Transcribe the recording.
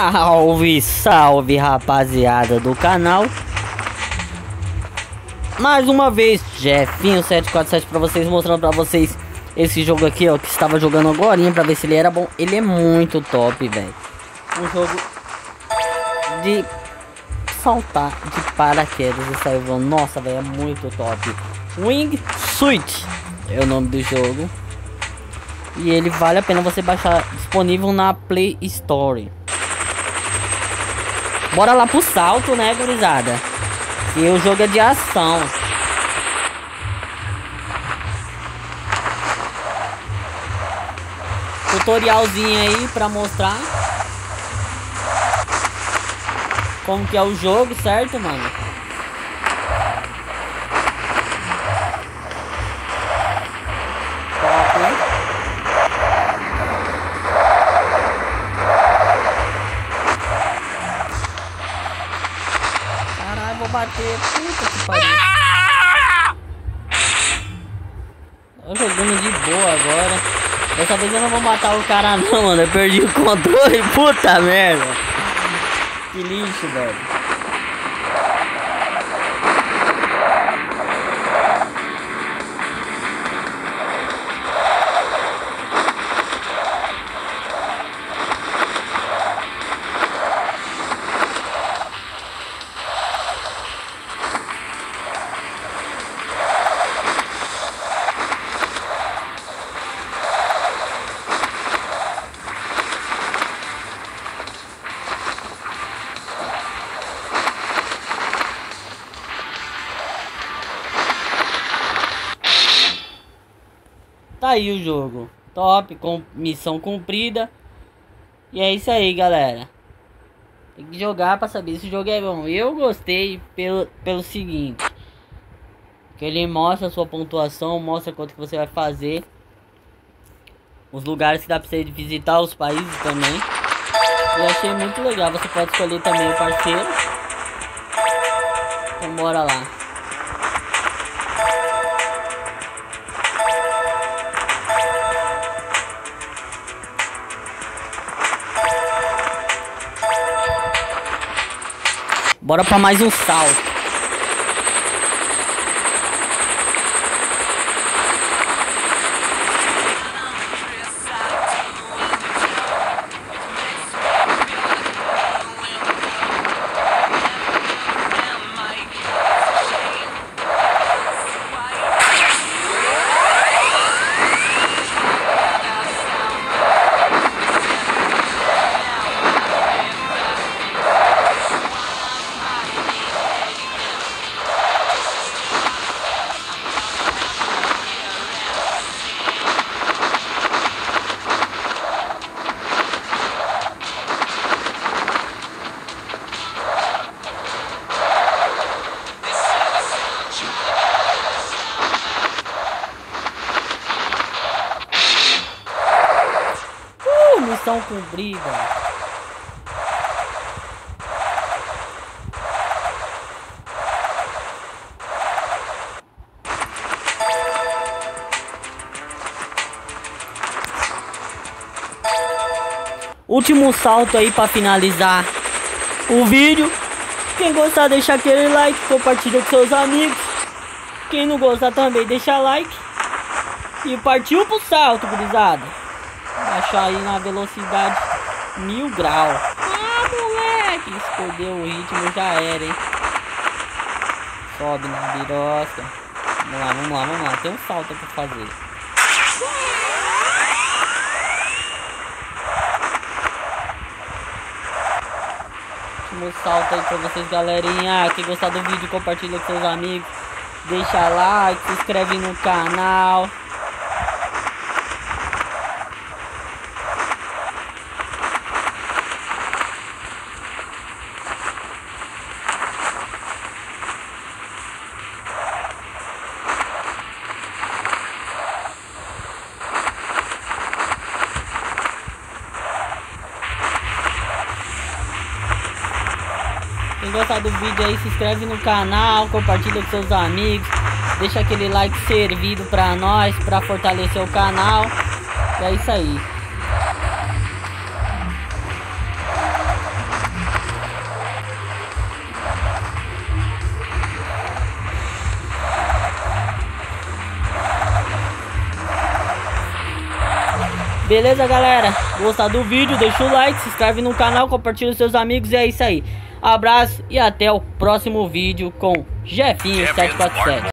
Salve, salve rapaziada do canal. Mais uma vez, Jefinho747 pra vocês, mostrando pra vocês esse jogo aqui, ó Que estava jogando agora, pra ver se ele era bom. Ele é muito top, velho. Um jogo de saltar de paraquedas e sair voando. Nossa, velho, é muito top. Wing Suit é o nome do jogo. E ele vale a pena você baixar disponível na Play Store. Bora lá pro salto, né, gurizada? E o jogo é de ação. Tutorialzinho aí pra mostrar como que é o jogo, certo, mano? Tô jogando de boa agora. Dessa vez eu não vou matar o cara não, mano. Eu perdi o controle. Puta merda. Que lixo, velho. Aí o jogo. Top, com missão cumprida. E é isso aí, galera. Tem que jogar pra saber se o jogo é bom. Eu gostei pelo, pelo seguinte. Que ele mostra a sua pontuação, mostra quanto que você vai fazer. Os lugares que dá pra você visitar, os países também. Eu achei muito legal. Você pode escolher também o parceiro. Então bora lá. Bora pra mais um salto. Missão cumprida. Último salto aí para finalizar o vídeo. Quem gostar, deixa aquele like, compartilha com seus amigos. Quem não gostar também, deixa like. E partiu pro salto, gurizada. Baixar aí na velocidade mil grau. Ah, moleque! Perder o ritmo já era, hein? Sobe na birosca. Vamos lá, vamos lá, vamos lá. Tem um salto pra fazer. Último salto aí pra vocês, galerinha. Quem gostar do vídeo, compartilha com seus amigos. Deixa like, se inscreve no canal. Gostar do vídeo aí, se inscreve no canal, compartilha com seus amigos. Deixa aquele like servido pra nós, pra fortalecer o canal. E é isso aí. Beleza, galera? Gostar do vídeo, deixa o like, se inscreve no canal, compartilha com seus amigos e é isso aí. Abraço e até o próximo vídeo com Jefinho747.